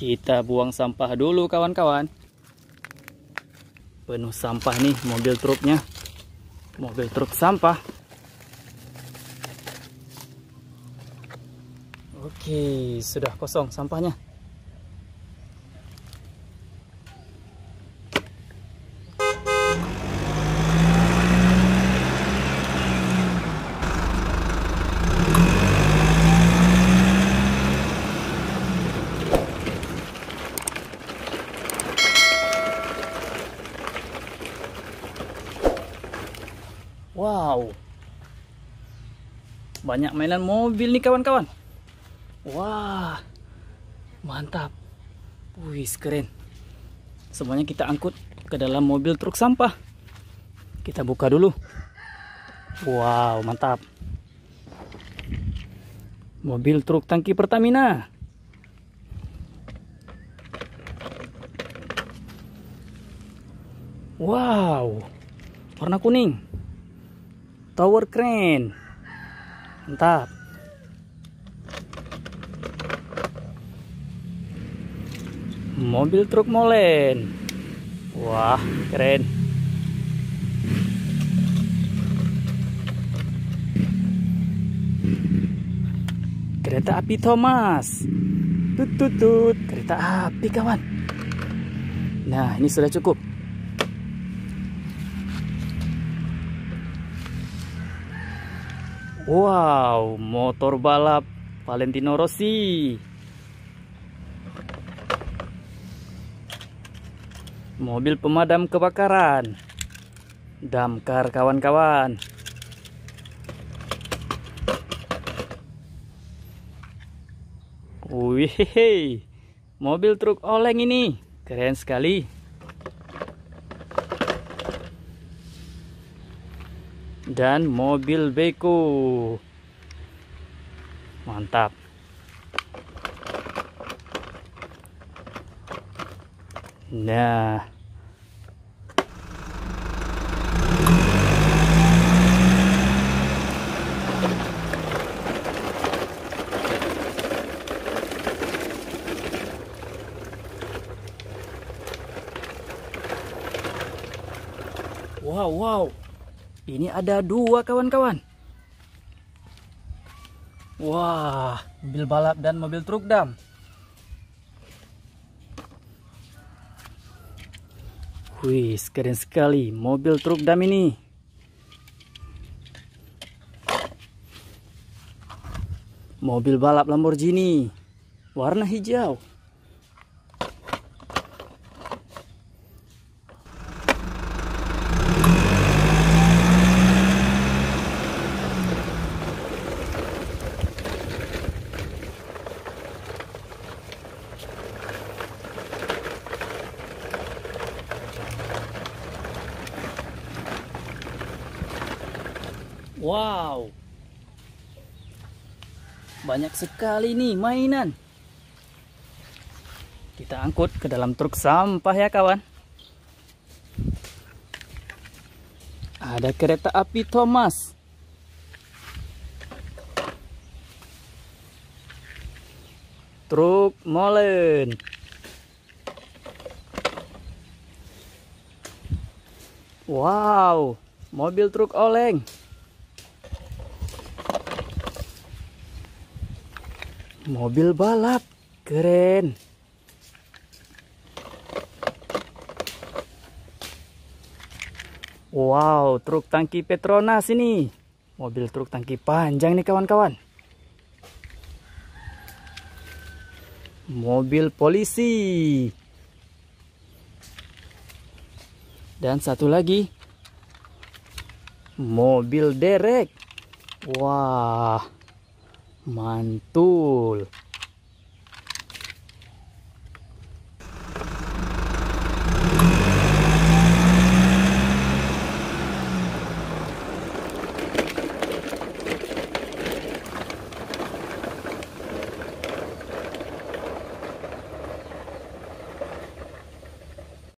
Kita buang sampah dulu kawan-kawan. Penuh sampah nih mobil truknya. Mobil truk sampah. Oke, sudah kosong sampahnya. Wow. Banyak mainan mobil nih kawan-kawan. Wah. Mantap. Wih, keren. Semuanya kita angkut ke dalam mobil truk sampah. Kita buka dulu. Wow, mantap. Mobil truk tangki Pertamina. Wow. Warna kuning tower crane mantap. Mobil truk molen. Wah keren. Kereta api Thomas. Tut tut tut. Kereta api kawan. Nah ini sudah cukup Wow, motor balap Valentino Rossi. Mobil pemadam kebakaran. Damkar kawan-kawan. Wih, mobil truk oleng ini. Keren sekali. Dan mobil beko. Mantap. Nah. Wow, wow. Ini ada dua kawan-kawan. Wah, mobil balap dan mobil truk dam. Wih, keren sekali mobil truk dam ini. Mobil balap Lamborghini warna hijau. Wow. Banyak sekali nih mainan. Kita angkut ke dalam truk sampah ya kawan. Ada kereta api Thomas. Truk molen. Wow, mobil truk oleng. Mobil balap, keren. Wow, truk tangki Petronas ini. Mobil truk tangki panjang nih kawan-kawan. Mobil polisi. Dan satu lagi. Mobil derek. Wah mantul